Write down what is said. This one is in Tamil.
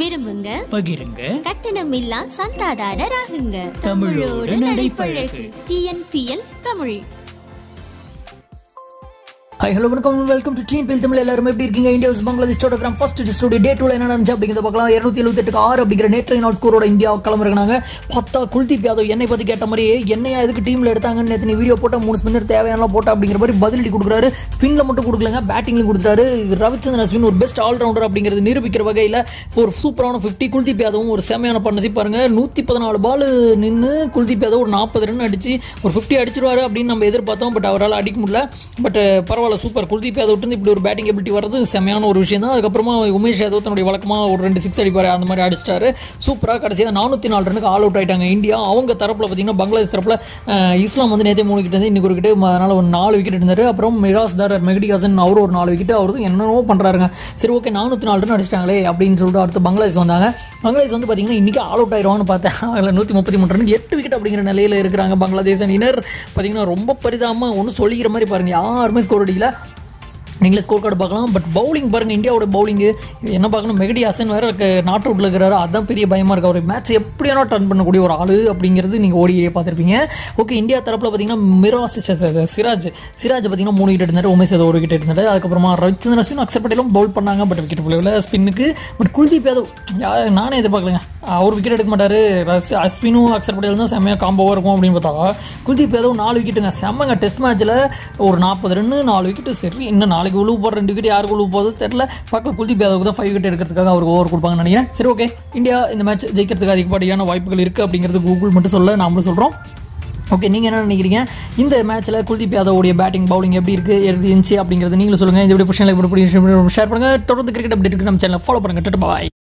விரும்புங்க. பகிருங்க. கட்டணம் இல்லா சந்தாதாரராகுங்க. தமிழோடு நடைபழகு. டிஎன்பிஎல் தமிழ். ஹை ஹலோ வணக்கம். Welcome to team bill Tamil எல்லாரும் எப்படி இருக்கீங்க? இந்தியா பங்களாதேஷ் ஸ்டோடோகிராம் ஃபர்ஸ்ட் ஸ்டூடியோ டே டூல என்ன நடந்துச்சு அப்படிங்கிறத பார்க்கலாம். இருநூத்தி எழுபத்தெட்டுக்கு ஆறு அப்படிங்கிற நேற்றைய நாள் ஸ்கோரோட இந்தியா கிளம்புறாங்க பார்த்தா குல்தீப் யாதவ் என்னை பத்தி கேட்ட மாதிரி என்னையா எதுக்கு டீம்ல எடுத்தாங்கன்னு நேற்று வீடியோ போட்ட மூணு ஸ்பின்னர் தேவையான போட்டா அப்படிங்கிற மாதிரி பதிலடி கொடுக்குறாரு. ஸ்பின்ல மட்டும் கொடுக்கலங்க பேட்டிங்ல கொடுத்துறாரு ரவிச்சந்திரன் அஸ்வின் ஒரு பெஸ்ட் ஆல்ரவுண்டர் அப்படிங்கிறது நிரூபிக்கிற வகையில் ஒரு சூப்பரான ஃபிஃப்டி குல்தீப் யாதவும் ஒரு செமையான பண்ணசி பாருங்க. நூத்தி பதினாலு பால் நின்று குல்தீப் யாதவ் ஒரு நாற்பது ரன் அடிச்சு ஒரு ஃபிஃப்டி அடிச்சிருவாரு அப்படின்னு நம்ம எதிர்பார்த்தோம். பட் அவரால் அடிக்க முடியல. பட் பரவாயில்ல. சூப்பர் குல்தீப் யாதவ் விட்டு இப்படி ஒரு பேட்டிங் எபிலிட்டி வர்றது செமையான ஒரு விஷயம் தான். அதுக்கப்புறமா உமேஷ் யாதவ் தன்னுடைய வழக்கமாக ஒரு ரெண்டு சிக்ஸ் அடிப்பார் அந்த மாதிரி அடிச்சிட்டாரு சூப்பராக கடைசியாக நானூற்றி நாலு ரனுக்கு ஆல் அவுட் ஆயிட்டாங்க. இந்தியா அவங்க தரப்பில் பார்த்தீங்கன்னா பங்களாதேஷ் தரப்பில் இஸ்லாம் வந்து நேற்றே மூணு விக்கெட் வந்து இன்னைக்கு ஒரு விக்கெட் அதனால் ஒரு நாலு விக்கெட் இருந்தார் அப்புறம் மிராஸ் தாரர் மெகடி ஹாசன் அவர் ஒரு நாலு விக்கெட் அவரும் என்னென்னவோ பண்ணுறாருங்க சரி ஓகே நானூற்றி நாலு ரன் அடிச்சிட்டாங்களே அப்படின்னு சொல்லிட்டு அடுத்து பங்களாதேஷ் வந்தாங்க. பங்களாதேஷ் வந்து பார்த்தீங்கன்னா இன்னைக்கு ஆல் அவுட் ஆயிடுவான்னு பார்த்தேன். அதில் நூற்றி முப்பத்தி மூணு ரன் எட்டு விக்கெட் அப்படிங்கிற நிலையில் இருக்கிறாங்க பங்களாதேஷ் அணியினர் பார்த்தீங்கன்னா ரொம்ப பரிதாபமாக ஒன்றும் சொல்லிக்கிற மாதிரி பாருங்க. யாருமே ஸ்கோர் அடிக்கல. நீங்களே ஸ்கோர் கார்டு பார்க்கலாம். பட் பவுலிங் பாருங்கள் இந்தியாவோட பவுலிங்கு என்ன பார்க்கணும்? மெகடி ஹசன் வேற நாட் அவுட்ல இருக்கிறாரு. அதான் பெரிய பயமாக இருக்கு. அவர் மேட்ச் எப்படியானா டர்ன் பண்ணக்கூடிய ஒரு ஆள் அப்படிங்கிறது நீங்கள் ஓடியே பார்த்துருப்பீங்க. ஓகே இந்தியா தரப்பில் பார்த்தீங்கன்னா மிராஸ் சிராஜ். சிராஜ் பார்த்தீங்கன்னா மூணு விக்கெட் இருந்தார் உமேஷ் ஏதோ ஒரு விக்கெட் இருந்தார் அதுக்கப்புறமா ரவிச்சந்திரன் சிவன் அக்செப்ட் பட்டேலும் பவுல் பண்ணாங்க. பட் விக்கெட் போல ஸ்பின்னுக்கு பட் குல்தீப் யாதவ் யா- நானே எதிர்பார்க்கலங்க. அவர் விக்கெட் எடுக்க மாட்டார். ரஸ்- அஸ்வினும் அக்செப்ட் பட்டேல் தான் செம்மையாக காம்போவாக இருக்கும் அப்படின்னு பார்த்தா குல்தீப் ஏதோ நாலு விக்கெட்டுங்க செம்மங்க டெஸ்ட் மேட்ச்சில் ஒரு நாற்பது ரன்னு நாலு விக்கெட்டு சரி. இன்னும் நாளைக்கு உழுவு போகிற ரெண்டு விக்கெட் யாருக்கு உழுவு போகுது தெரில பார்க்க குல்தீப் யாதவுக்கு தான் ஃபைவ் விக்கெட் எடுக்கிறதுக்காக அவருக்கு ஓவர் கொடுப்பாங்கன்னு நினைக்கிறேன். சரி ஓகே இந்தியா இந்த மேட்ச் ஜெயிக்கிறதுக்கு அதிகப்படியான வாய்ப்புகள் இருக்குது அப்படிங்கிறது கூகுள் மட்டும் சொல்ல நாமளும் சொல்கிறோம் ஓகே நீங்கள் என்ன நினைக்கிறீங்க? இந்த மேட்ச்சில் குல்தீப் யாதவுடைய பேட்டிங் பவுலிங் எப்படி இருக்குது எப்படி இருந்துச்சு அப்படிங்கிறது நீங்களும் சொல்லுங்கள் இந்த பிரச்சனை ஷேர் பண்ணுங்கள் தொடர்ந்து கிரிக்கெட் அப்டேட் நம்ம சேனல் ஃபாலோ பண்ணுங்கள் பாய்